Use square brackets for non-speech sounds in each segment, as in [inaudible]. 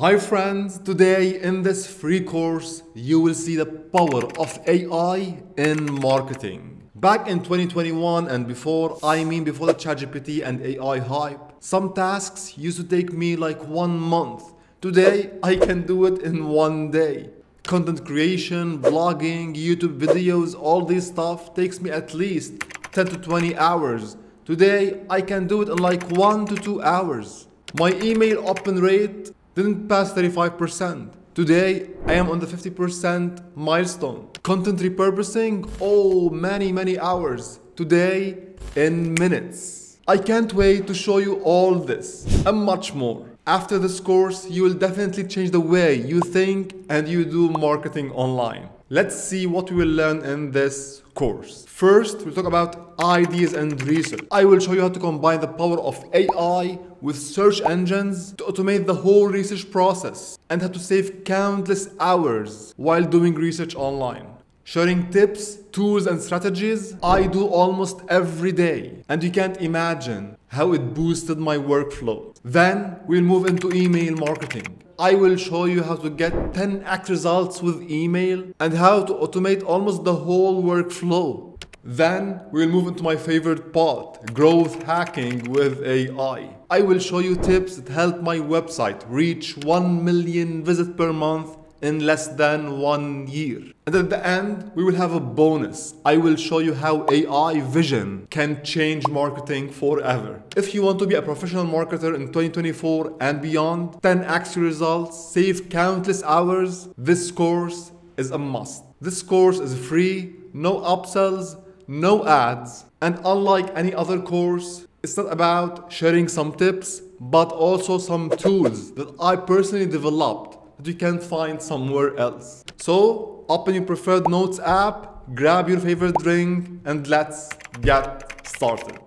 Hi friends, today in this free course you will see the power of AI in marketing. Back in 2021 and before, I mean before the ChatGPT and AI hype, some tasks used to take me like one month. Today I can do it in one day. Content creation, blogging, YouTube videos, all this stuff takes me at least 10 to 20 hours. Today I can do it in like 1 to 2 hours. My email open rate didn't pass 35%. Today, I am on the 50% milestone. Content repurposing, oh, many, many hours. Today, in minutes. I can't wait to show you all this and much more. After this course, you will definitely change the way you think and you do marketing online. Let's see what we will learn in this course. First, we'll talk about ideas and research. I will show you how to combine the power of AI with search engines to automate the whole research process and how to save countless hours while doing research online. Sharing tips, tools and strategies I do almost every day and you can't imagine how it boosted my workflow. Then we'll move into email marketing. I will show you how to get 10x results with email and how to automate almost the whole workflow. Then we'll move into my favorite part, growth hacking with AI. I will show you tips that help my website reach 1 million visits per month in less than one year. And at the end, we will have a bonus. I will show you how AI vision can change marketing forever. If you want to be a professional marketer in 2024 and beyond, 10x results, save countless hours, this course is a must. This course is free, no upsells, no ads, and unlike any other course, it's not about sharing some tips, but also some tools that I personally developed that you can't find somewhere else. So open your preferred notes app, grab your favorite drink, and let's get started.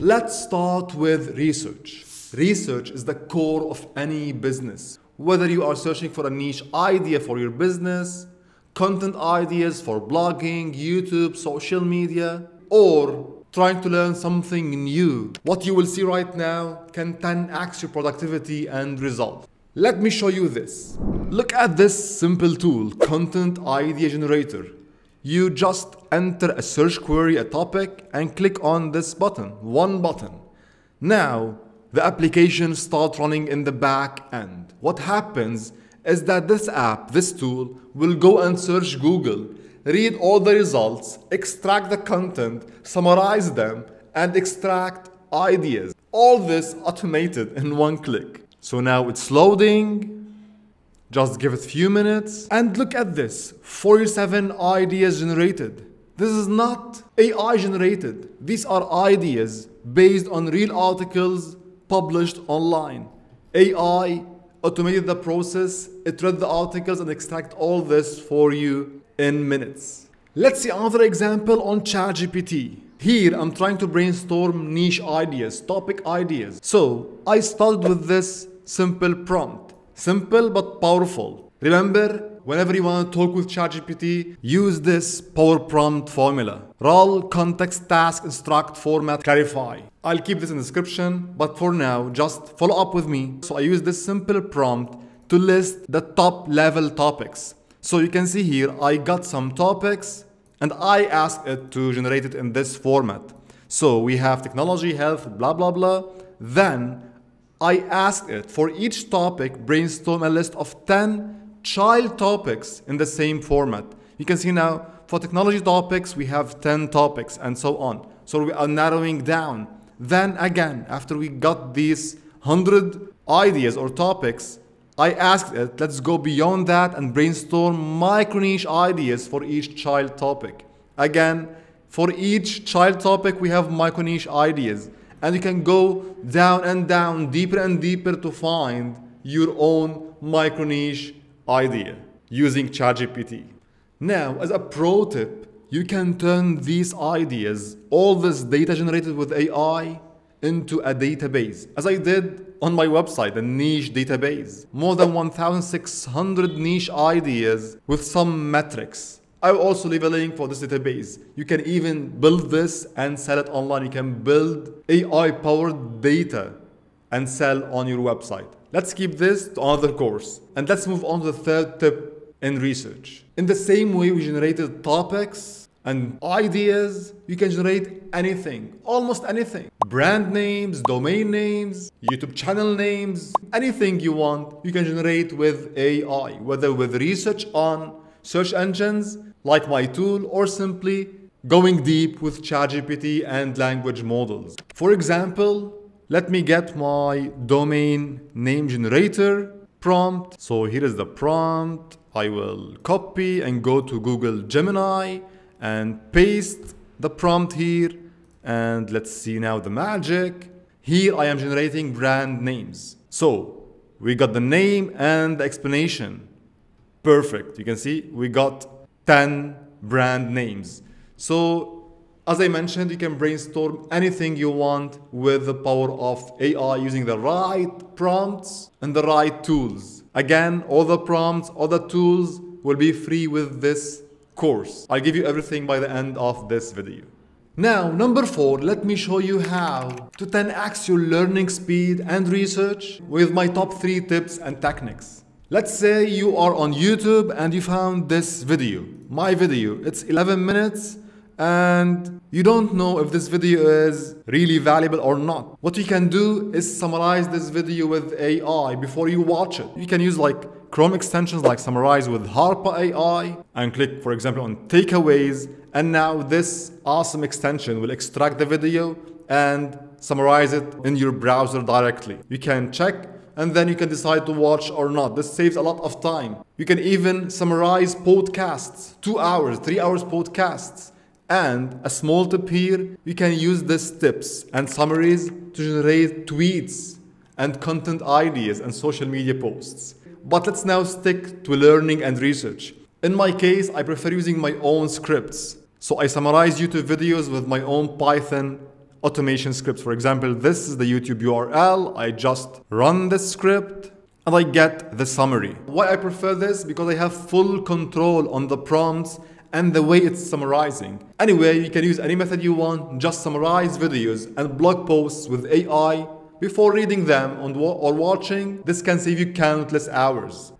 Let's start with research. Research is the core of any business. Whether you are searching for a niche idea for your business, content ideas for blogging, YouTube, social media, or trying to learn something new, what you will see right now can 10x your productivity and results. Let me show you this. Look at this simple tool, Content Idea Generator. You just enter a search query, a topic, and click on this button, one button. Now, the application starts running in the back end. What happens is that this app, this tool, will go and search Google, read all the results, extract the content, summarize them, and extract ideas. All this automated in one click. So now it's loading. Just give it a few minutes. And look at this 47 ideas generated. This is not AI generated. These are ideas based on real articles published online. AI automated the process, it read the articles and extract all this for you in minutes. Let's see another example on ChatGPT. Here, I'm trying to brainstorm niche ideas, topic ideas. So, I started with this simple prompt. Simple but powerful. Remember, whenever you want to talk with ChatGPT, use this power prompt formula. Role, context, task, instruct, format, clarify. I'll keep this in the description, but for now, just follow up with me. So I use this simple prompt to list the top level topics. So you can see here, I got some topics and I asked it to generate it in this format. So we have technology, health, blah, blah, blah. Then I asked it for each topic brainstorm a list of 10 child topics in the same format. You can see now for technology topics we have 10 topics and so on. So we are narrowing down. Then again, after we got these 100 ideas or topics, I asked it, let's go beyond that and brainstorm micro niche ideas for each child topic. Again, for each child topic, we have micro niche ideas and you can go down and down, deeper and deeper to find your own micro niche idea using ChatGPT. Now, as a pro tip, you can turn these ideas, all this data generated with AI, into a database, as I did on my website, a niche database. More than 1,600 niche ideas with some metrics I will also leave a link for this database. You can even build this and sell it online. You can build AI powered data and sell on your website. Let's keep this to another course. And let's move on to the third tip in research. In the same way we generated topics and ideas, you can generate anything, almost anything. Brand names, domain names, YouTube channel names, anything you want, you can generate with AI, whether with research on search engines like my tool or simply going deep with ChatGPT and language models. For example, let me get my domain name generator prompt. So here is the prompt. I will copy and go to Google Gemini and paste the prompt here. And let's see now the magic. Here I am generating brand names. So we got the name and the explanation. Perfect. You can see we got 10 brand names. So as I mentioned, you can brainstorm anything you want with the power of AI using the right prompts and the right tools. Again, all the prompts, all the tools will be free with this course. I'll give you everything by the end of this video. Now, number four, let me show you how to 10x your learning speed and research with my top three tips and techniques. Let's say you are on YouTube and you found this video, my video. It's 11 minutes and you don't know if this video is really valuable or not. What you can do is summarize this video with AI before you watch it. You can use like Chrome extensions like Summarize with Harpa AI and click for example on takeaways and now this awesome extension will extract the video and summarize it in your browser directly. You can check and then you can decide to watch or not. This saves a lot of time. You can even summarize podcasts, two hours, three hours podcasts and a small tip here, you can use these tips and summaries to generate tweets and content ideas and social media posts. But let's now stick to learning and research. In my case, I prefer using my own scripts. So I summarize YouTube videos with my own Python automation scripts. For example, this is the YouTube URL. I just run this script and I get the summary. Why I prefer this? Because I have full control on the prompts and the way it's summarizing. Anyway, you can use any method you want, just summarize videos and blog posts with AI before reading them or watching. This can save you countless hours.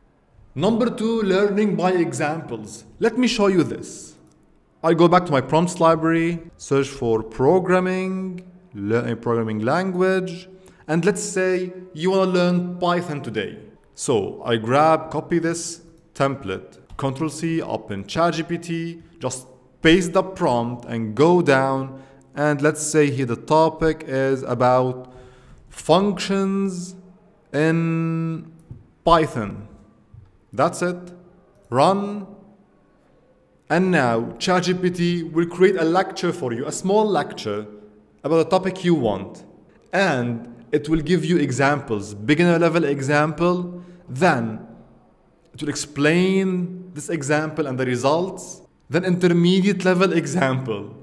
Number two, learning by examples. Let me show you this. I go back to my prompts library, search for programming, learn a eh, programming language, and let's say you want to learn Python today. So I grab, copy this template, Control C, open ChatGPT, just paste the prompt and go down. And let's say here the topic is about functions in Python. That's it. Run. And now ChatGPT will create a lecture for you, a small lecture about a topic you want. And it will give you examples, beginner level example. Then it will explain this example and the results, then intermediate level example.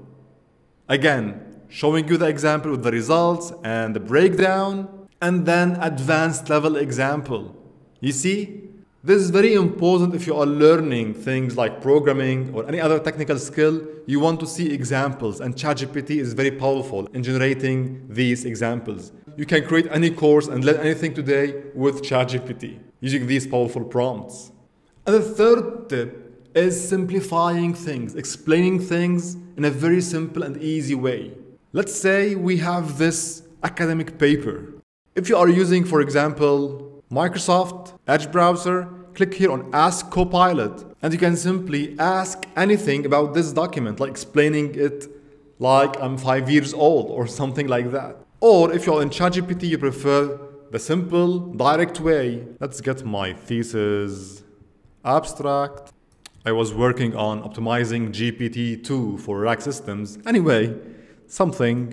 Again, showing you the example with the results and the breakdown, and then advanced level example. You see, this is very important if you are learning things like programming or any other technical skill. You want to see examples, and ChatGPT is very powerful in generating these examples. You can create any course and learn anything today with ChatGPT using these powerful prompts. And the third tip is simplifying things, explaining things in a very simple and easy way. Let's say we have this academic paper. If you are using, for example, Microsoft Edge browser, click here on Ask Copilot and you can simply ask anything about this document, like explaining it like I'm five years old or [laughs] something like that. Or if you're in ChatGPT, you prefer the simple, direct way. Let's get my thesis abstract. I was working on optimizing GPT-2 for rack systems. Anyway, something.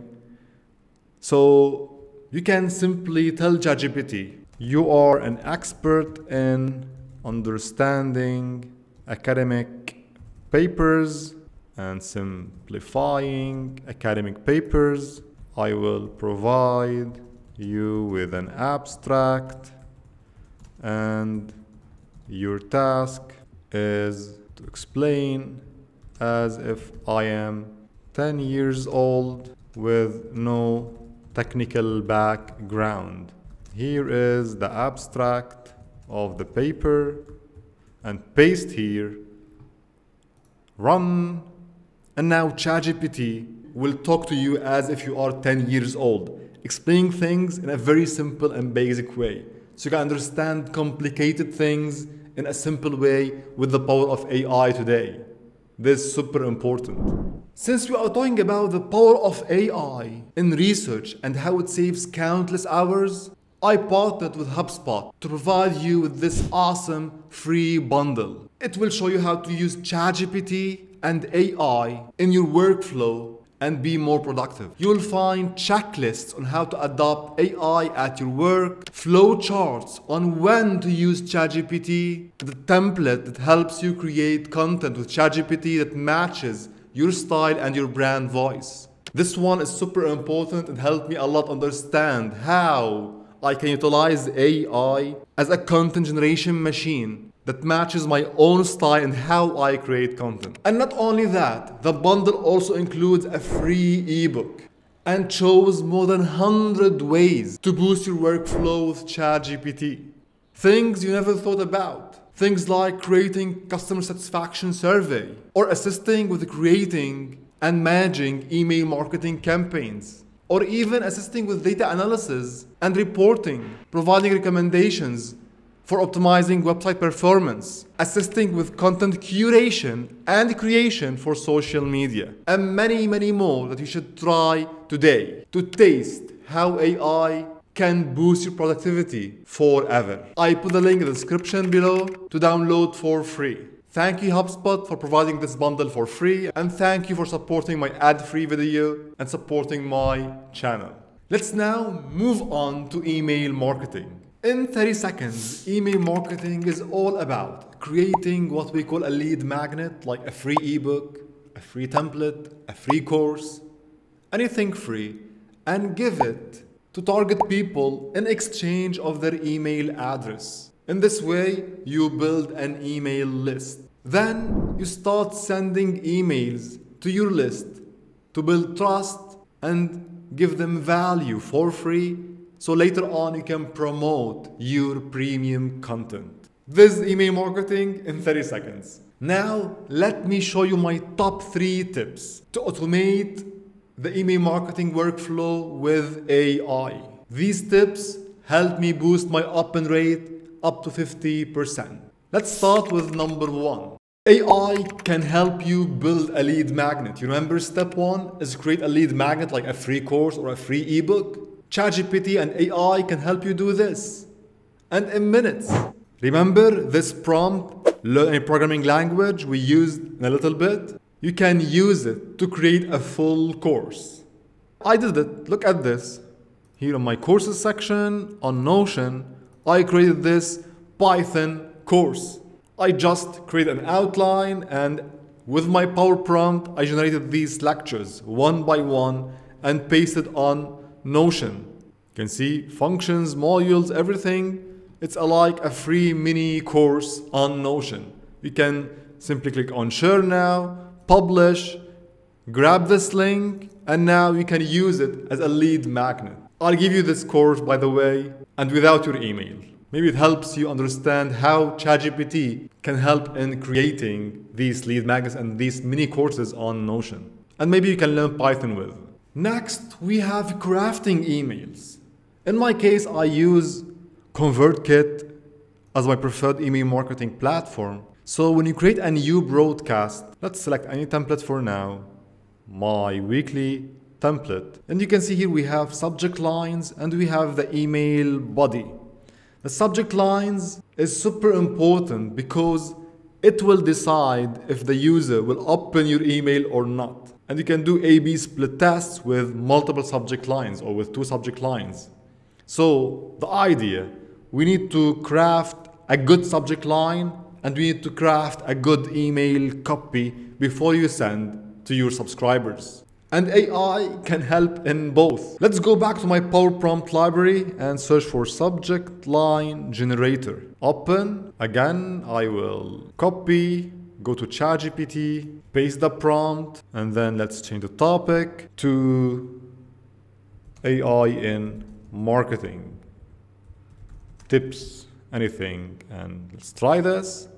So you can simply tell ChatGPT, you are an expert in understanding academic papers and simplifying academic papers. I will provide you with an abstract and your task is to explain as if I am 10 years old with no technical background. Here is the abstract of the paper and paste here, run, and now ChatGPT will talk to you as if you are 10 years old, explaining things in a very simple and basic way. So you can understand complicated things in a simple way with the power of AI today. This is super important. Since we are talking about the power of AI in research and how it saves countless hours, I partnered with HubSpot to provide you with this awesome free bundle. It will show you how to use ChatGPT and AI in your workflow and be more productive. You'll find checklists on how to adopt AI at your work, flowcharts on when to use ChatGPT, the template that helps you create content with ChatGPT that matches your style and your brand voice. This one is super important and helped me a lot understand how I can utilize AI as a content generation machine that matches my own style and how I create content. And not only that, the bundle also includes a free ebook and shows more than 100 ways to boost your workflow with ChatGPT. Things you never thought about. Things like creating customer satisfaction survey or assisting with creating and managing email marketing campaigns or even assisting with data analysis and reporting, providing recommendations for optimizing website performance, assisting with content curation and creation for social media, and many, many more that you should try today to taste how AI can boost your productivity forever. I put the link in the description below to download for free. Thank you HubSpot for providing this bundle for free and thank you for supporting my ad-free video and supporting my channel. Let's now move on to email marketing. In 30 seconds, email marketing is all about creating what we call a lead magnet like a free ebook, a free template, a free course, anything free and give it to target people in exchange of their email address. In this way, you build an email list. Then you start sending emails to your list to build trust and give them value for free so later on you can promote your premium content. This is email marketing in 30 seconds. Now let me show you my top 3 tips to automate the email marketing workflow with AI. These tips helped me boost my open rate up to 50%. Let's start with number one. AI can help you build a lead magnet. You remember step one is create a lead magnet like a free course or a free ebook. ChatGPT and AI can help you do this. And in minutes. Remember this prompt, learn a programming language we used in a little bit? You can use it to create a full course. I did it. Look at this. Here on my courses section on Notion, I created this Python course. I just created an outline and with my power prompt, I generated these lectures one by one and pasted on Notion. You can see functions, modules, everything. It's like a free mini course on Notion. You can simply click on share now, publish, grab this link, and now you can use it as a lead magnet. I'll give you this course, by the way, and without your email. Maybe it helps you understand how ChatGPT can help in creating these lead magnets and these mini courses on Notion. And maybe you can learn Python with. Next, we have crafting emails. In my case, I use ConvertKit as my preferred email marketing platform. So when you create a new broadcast, let's select any template for now, my weekly template. And you can see here we have subject lines and we have the email body. The subject lines is super important because it will decide if the user will open your email or not. And you can do A-B split tests with multiple subject lines or with two subject lines. So the idea, we need to craft a good subject line and we need to craft a good email copy before you send to your subscribers and AI can help in both. Let's go back to my Power Prompt library and search for subject line generator. Open, again, I will copy, go to ChatGPT, paste the prompt, and then let's change the topic to AI in marketing. tips, anything. And let's try this.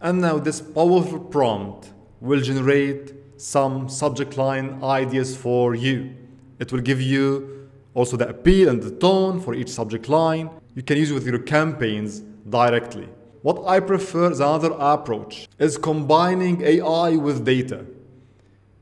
And now this powerful prompt will generate some subject line ideas for you. It will give you also the appeal and the tone for each subject line. You can use it with your campaigns directly. What I prefer is another approach is combining AI with data.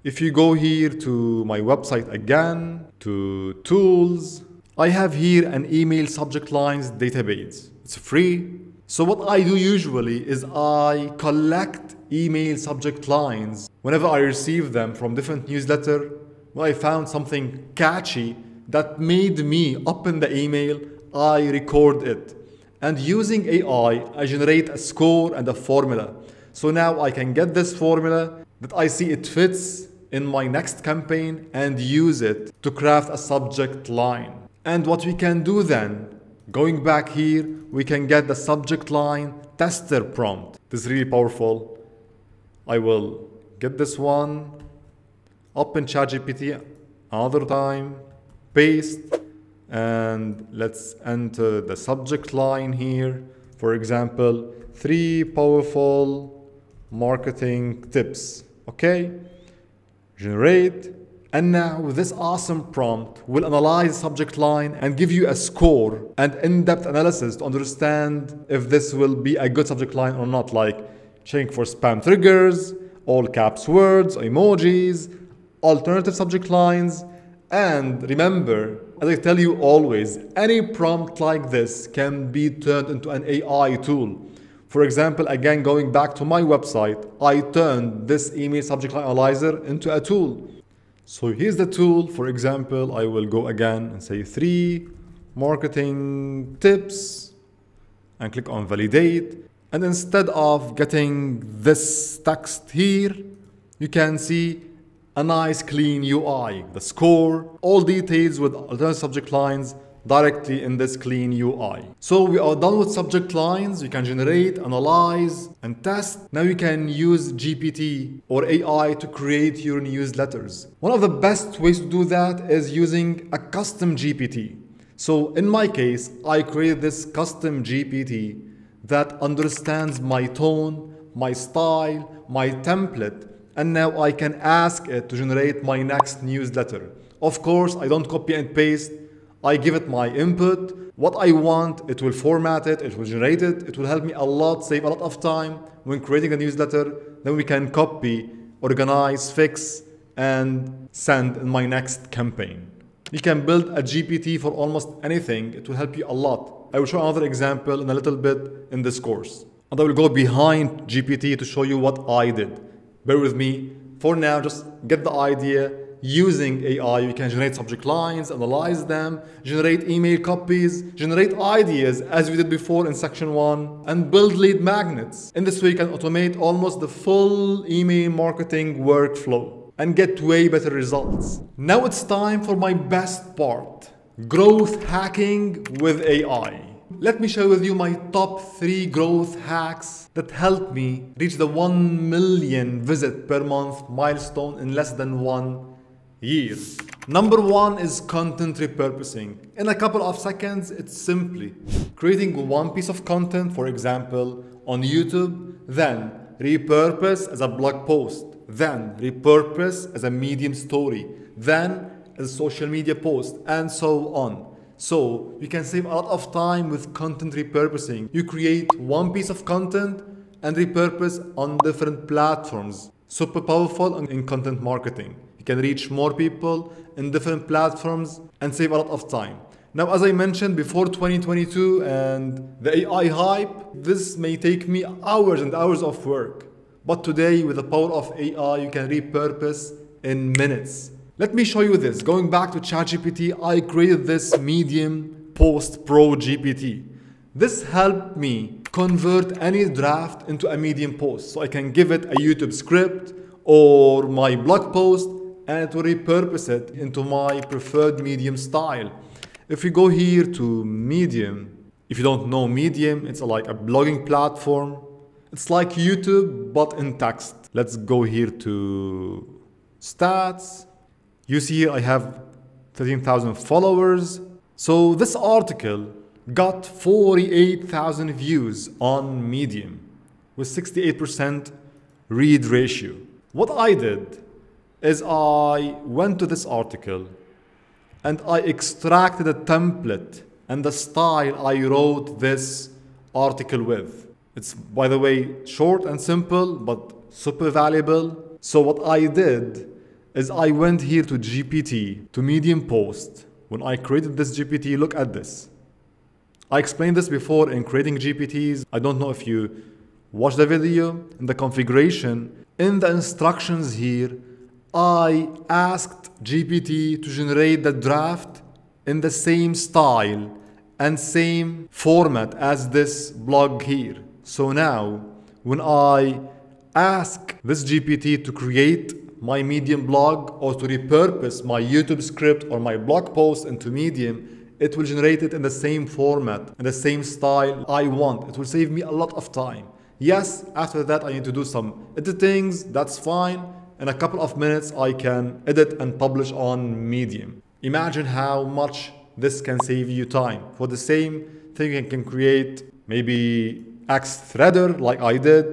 If you go here to my website again, to tools, I have here an email subject lines database. It's free. So what I do usually is I collect email subject lines whenever I receive them from different newsletter. When I found something catchy that made me open the email, I record it. And using AI, I generate a score and a formula. So now I can get this formula that I see it fits in my next campaign and use it to craft a subject line. And what we can do then, going back here, we can get the subject line tester prompt. This is really powerful. I will get this one, open ChatGPT another time, paste, and let's enter the subject line here. For example, three powerful marketing tips. Okay, generate. And now this awesome prompt will analyze the subject line and give you a score and in-depth analysis to understand if this will be a good subject line or not, like checking for spam triggers, all caps words, emojis, alternative subject lines, and remember, as I tell you always, any prompt like this can be turned into an AI tool. For example, again, going back to my website, I turned this email subject line analyzer into a tool. So here's the tool. For example, I will go again and say three marketing tips and click on validate. And instead of getting this text here, you can see a nice clean UI, the score, all details with alternate subject lines directly in this clean UI. So we are done with subject lines, you can generate, analyze, and test. Now you can use GPT or AI to create your newsletters. One of the best ways to do that is using a custom GPT. So in my case, I created this custom GPT that understands my tone, my style, my template, and now I can ask it to generate my next newsletter. Of course, I don't copy and paste. I give it my input, what I want, it will format it, it will generate it, it will help me a lot, save a lot of time when creating a newsletter. Then we can copy, organize, fix, and send in my next campaign. You can build a GPT for almost anything, it will help you a lot. I will show another example in a little bit in this course. And I will go behind GPT to show you what I did bear with me. For now, just get the idea. Using AI, you can generate subject lines, analyze them, generate email copies, generate ideas as we did before in section one, and build lead magnets. In this way, you can automate almost the full email marketing workflow and get way better results. Now it's time for my best part, growth hacking with AI. Let me share with you my top 3 growth hacks that helped me reach the 1 million visit per month milestone in less than 1 year. Number 1 is content repurposing. In a couple of seconds, it's simply creating one piece of content, for example, on YouTube, then repurpose as a blog post, then repurpose as a medium story, then as a social media post, and so on. So you can save a lot of time with content repurposing. You create one piece of content and repurpose on different platforms. Super powerful in content marketing. You can reach more people in different platforms and save a lot of time. Now, as I mentioned before 2022 and the AI hype, this may take me hours and hours of work. But today, with the power of AI, you can repurpose in minutes. Let me show you this. Going back to ChatGPT, I created this Medium Post Pro GPT. This helped me convert any draft into a Medium post. So I can give it a YouTube script or my blog post and it will repurpose it into my preferred Medium style. If we go here to Medium, if you don't know Medium, it's like a blogging platform. It's like YouTube, but in text. Let's go here to stats you see I have 13,000 followers. So this article got 48,000 views on Medium with 68% read ratio. What I did is I went to this article and I extracted a template and the style I wrote this article with. It's, by the way, short and simple, but super valuable. So what I did is I went here to GPT, to Medium Post. When I created this GPT, look at this. I explained this before in creating GPTs. I don't know if you watched the video. In the configuration, in the instructions here, I asked GPT to generate the draft in the same style and same format as this blog here. So now, when I ask this GPT to create my Medium blog or to repurpose my YouTube script or my blog post into Medium, it will generate it in the same format, and the same style I want. It will save me a lot of time. Yes, after that I need to do some editings, that's fine. In a couple of minutes I can edit and publish on Medium. Imagine how much this can save you time. For the same thing you can create maybe X threader like I did.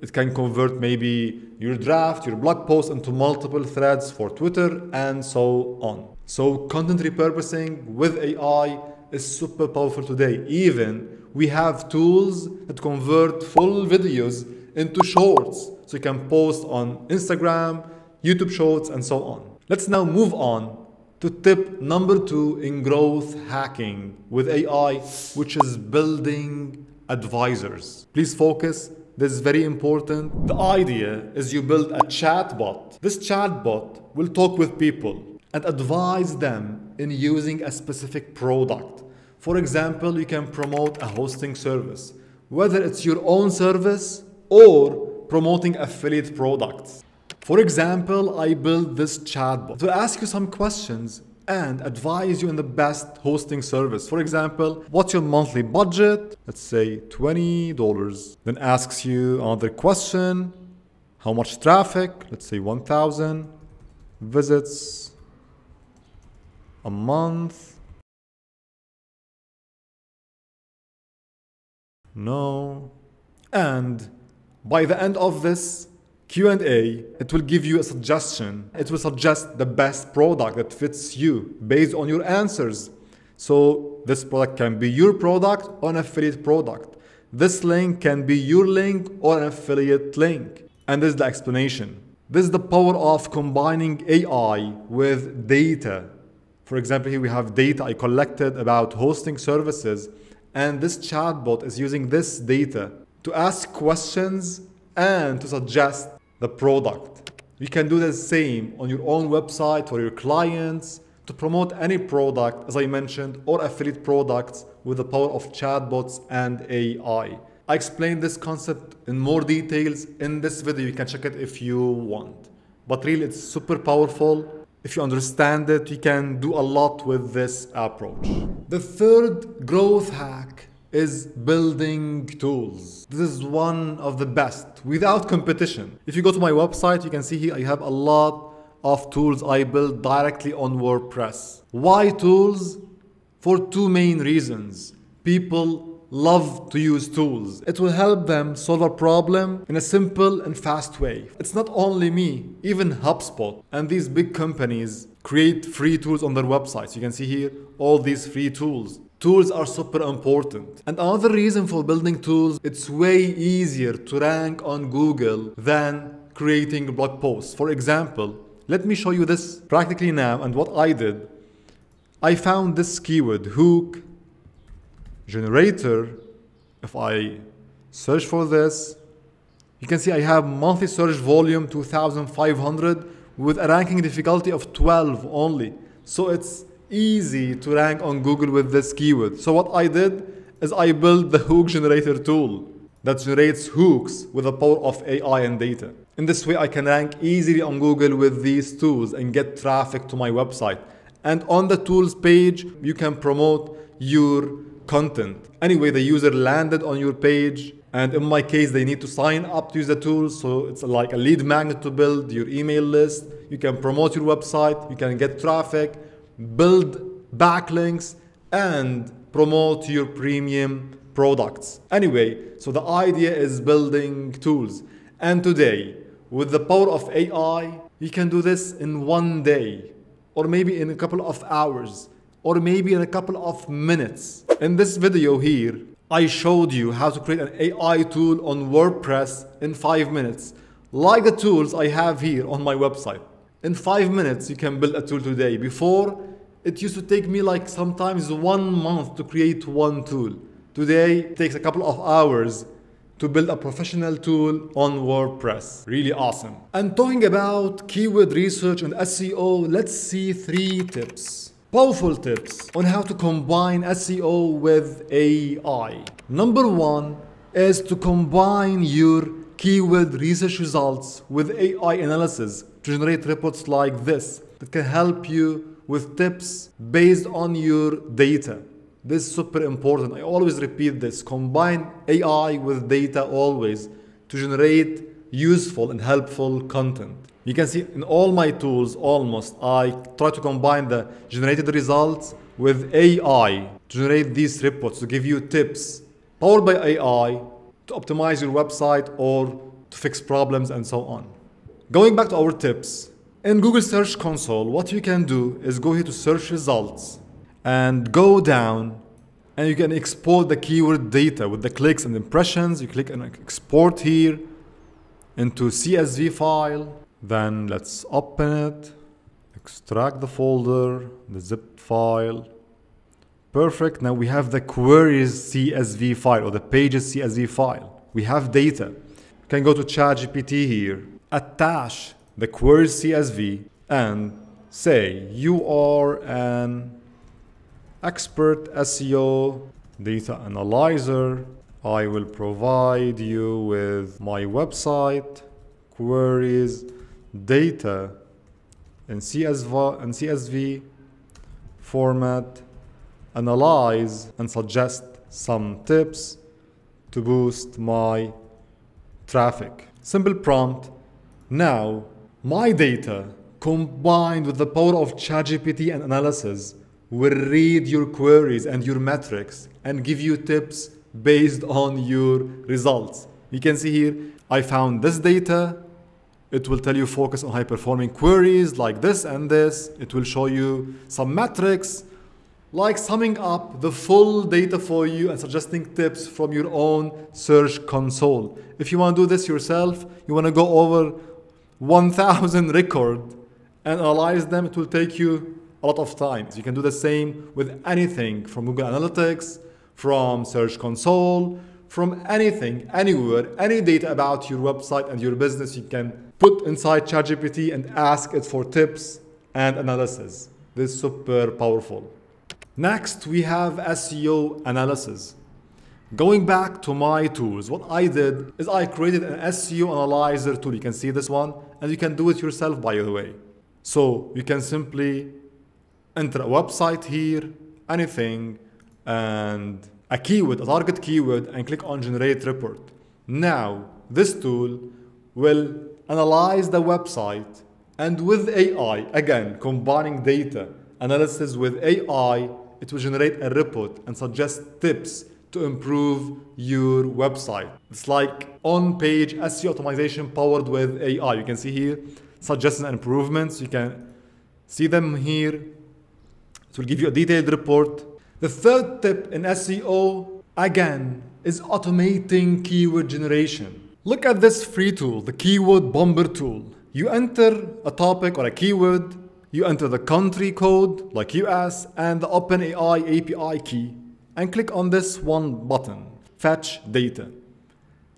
It can convert maybe your draft, your blog post into multiple threads for Twitter and so on. So content repurposing with AI is super powerful today. Even we have tools that convert full videos into shorts. So you can post on Instagram, YouTube shorts and so on. Let's now move on to tip number two in growth hacking with AI, which is building advisors. Please focus. This is very important. The idea is you build a chatbot. This chatbot will talk with people and advise them in using a specific product. For example, you can promote a hosting service, whether it's your own service or promoting affiliate products. For example, I built this chatbot to ask you some questions and advise you on the best hosting service. For example, what's your monthly budget? Let's say $20. Then asks you another question. How much traffic? Let's say 1,000 visits a month. No. And by the end of this Q&A, it will give you a suggestion. It will suggest the best product that fits you based on your answers. So this product can be your product or an affiliate product. This link can be your link or an affiliate link. And this is the explanation. This is the power of combining AI with data. For example, here we have data I collected about hosting services, and this chatbot is using this data to ask questions and to suggest the product. You can do the same on your own website for your clients to promote any product, as I mentioned, or affiliate products with the power of chatbots and AI. I explained this concept in more details in this video. You can check it if you want. But really, it's super powerful. If you understand it, you can do a lot with this approach. The third growth hack is building tools. This is one of the best without competition. If you go to my website, you can see here I have a lot of tools I build directly on WordPress. Why tools? For two main reasons. People love to use tools. It will help them solve a problem in a simple and fast way. It's not only me, even HubSpot and these big companies create free tools on their websites. You can see here all these free tools. Tools are super important. And another reason for building tools, it's way easier to rank on Google than creating blog posts. For example, let me show you this practically now and what I did. I found this keyword, hook, generator. If I search for this, you can see I have monthly search volume 2500 with a ranking difficulty of 12 only. So it's easy to rank on Google with this keyword. So what I did is I built the hook generator tool that generates hooks with the power of AI and data. In this way, I can rank easily on Google with these tools and get traffic to my website. And on the tools page, you can promote your content. Anyway, the user landed on your page, and in my case, they need to sign up to use the tool. So it's like a lead magnet to build your email list. You can promote your website, you can get traffic, build backlinks, and promote your premium products. Anyway, so the idea is building tools. And today, with the power of AI, you can do this in one day, or maybe in a couple of hours, or maybe in a couple of minutes. In this video here, I showed you how to create an AI tool on WordPress in five minutes, like the tools I have here on my website. In five minutes, you can build a tool today. Before, it used to take me like sometimes one month to create one tool. Today, it takes a couple of hours to build a professional tool on WordPress. Really awesome. And talking about keyword research and SEO, let's see three tips. Powerful tips on how to combine SEO with AI. Number one is to combine your keyword research results with AI analysis to generate reports like this that can help you with tips based on your data. This is super important. I always repeat this. Combine AI with data always to generate useful and helpful content. You can see in all my tools almost, I try to combine the generated results with AI to generate these reports to give you tips powered by AI to optimize your website or to fix problems and so on. Going back to our tips, in Google Search Console, what you can do is go here to search results and go down and you can export the keyword data with the clicks and impressions. You click and export here into CSV file. Then let's open it, extract the folder, the zip file. Perfect. Now we have the queries CSV file or the pages CSV file. We have data. You can go to ChatGPT here, attach the query CSV and say you are an expert SEO data analyzer. I will provide you with my website, queries, data in CSV, in CSV format, analyze and suggest some tips to boost my traffic. Simple prompt. Now, my data combined with the power of ChatGPT and analysis will read your queries and your metrics and give you tips based on your results. You can see here, I found this data. It will tell you focus on high performing queries like this and this. It will show you some metrics like summing up the full data for you and suggesting tips from your own search console. If you want to do this yourself, you want to go over 1000 record and analyze them, it will take you a lot of times. You can do the same with anything from Google Analytics, from Search Console, from anything, anywhere, any data about your website and your business, you can put inside ChatGPT and ask it for tips and analysis. This is super powerful. Next, we have SEO analysis. Going back to my tools, what I did is I created an SEO analyzer tool. You can see this one, and you can do it yourself, by the way. So you can simply enter a website here, anything, and a keyword, a target keyword, and click on generate report. Now, this tool will analyze the website and with AI, again, combining data analysis with AI, it will generate a report and suggest tips to improve your website. It's like on-page SEO optimization powered with AI. You can see here suggestions and improvements. You can see them here it will give you a detailed report. The third tip in SEO, again, is automating keyword generation. Look at this free tool, the Keyword Bomber tool. You enter a topic or a keyword, you enter the country code like US and the OpenAI API key and click on this one button, fetch data.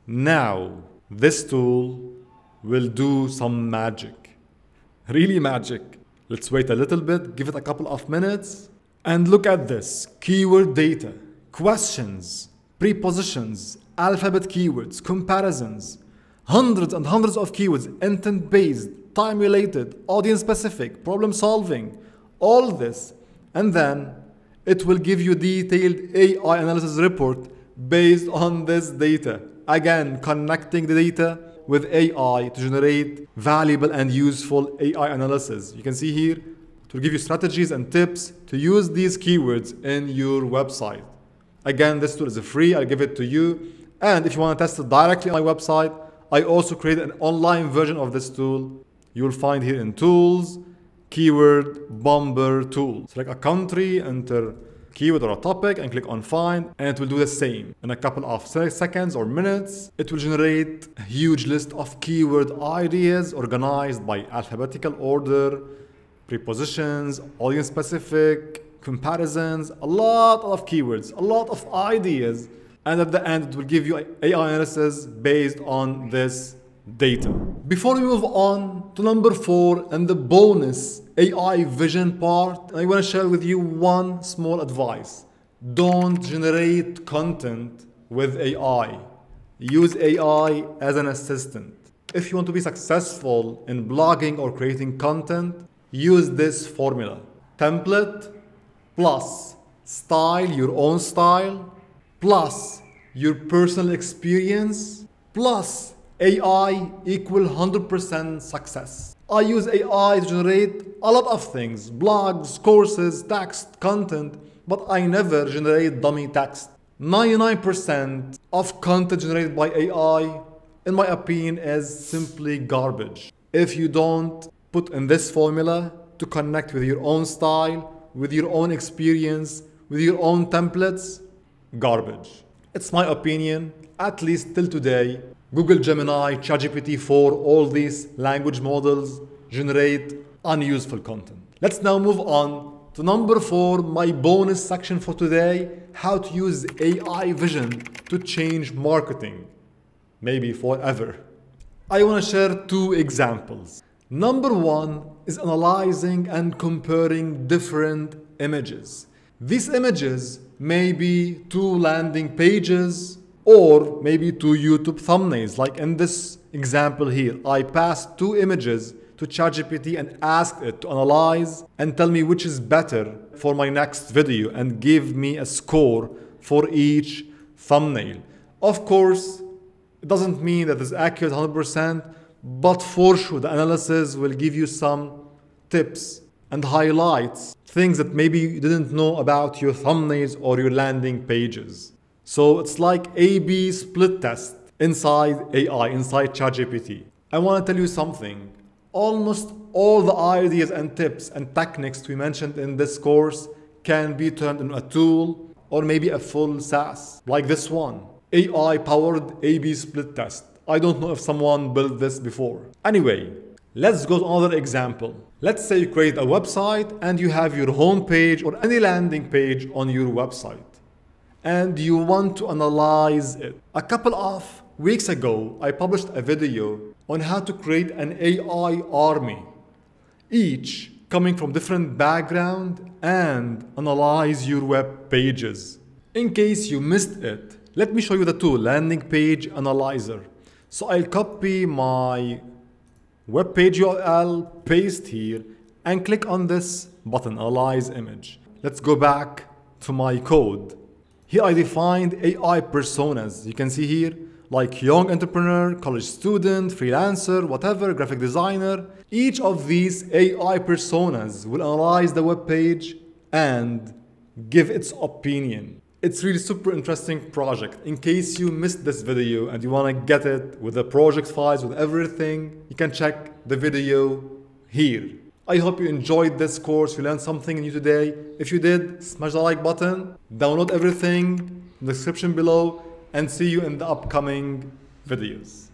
Now, this tool will do some magic. Really magic. Let's wait a little bit, give it a couple of minutes, and look at this. Keyword data, questions, prepositions, alphabet keywords, comparisons, hundreds and hundreds of keywords, intent-based, time-related, audience-specific, problem-solving, all this, and then it will give you detailed AI analysis report based on this data. Again, connecting the data with AI to generate valuable and useful AI analysis. You can see here, to give you strategies and tips to use these keywords in your website. Again, this tool is free, I'll give it to you. And if you want to test it directly on my website, I also created an online version of this tool. You'll find here in tools, keyword bomber tool. Select a country, enter keyword or a topic and click on find and it will do the same. In a couple of seconds or minutes, it will generate a huge list of keyword ideas organized by alphabetical order, prepositions, audience specific, comparisons, a lot of keywords, a lot of ideas. And at the end, it will give you AI analysis based on this data. Before we move on to number four and the bonus AI vision part, I want to share with you one small advice. Don't generate content with AI. Use AI as an assistant. If you want to be successful in blogging or creating content, use this formula. Template plus style, your own style, plus your personal experience, plus AI equal 100% success. I use AI to generate a lot of things, blogs, courses, text, content, but I never generate dummy text. 99% of content generated by AI, in my opinion, is simply garbage. If you don't put in this formula to connect with your own style, with your own experience, with your own templates, garbage. It's my opinion, at least till today, Google Gemini, ChatGPT 4, all these language models generate unuseful content. Let's now move on to number four, my bonus section for today, how to use AI vision to change marketing, maybe forever. I want to share two examples. Number one is analyzing and comparing different images. These images may be two landing pages, or maybe two YouTube thumbnails. Like in this example here, I passed two images to ChatGPT and asked it to analyze and tell me which is better for my next video and give me a score for each thumbnail. Of course, it doesn't mean that it's accurate 100%, but for sure the analysis will give you some tips and highlights, things that maybe you didn't know about your thumbnails or your landing pages. So it's like A-B split test inside AI, inside ChatGPT. I want to tell you something. Almost all the ideas and tips and techniques we mentioned in this course can be turned into a tool or maybe a full SaaS, like this one. AI-powered A-B split test. I don't know if someone built this before. Anyway, let's go to another example. Let's say you create a website and you have your home page or any landing page on your website and you want to analyze it. A couple of weeks ago, I published a video on how to create an AI army, each coming from different background and analyze your web pages. In case you missed it, let me show you the tool, Landing Page Analyzer. So I'll copy my web page URL, paste here, and click on this button, Analyze Image. Let's go back to my code. Here I defined AI personas. You can see here like young entrepreneur, college student, freelancer, whatever, graphic designer. Each of these AI personas will analyze the web page and give its opinion. It's really super interesting project. In case you missed this video and you want to get it with the project files, with everything, you can check the video here. I hope you enjoyed this course, you learned something new today. If you did, smash the like button, download everything in the description below, and see you in the upcoming videos.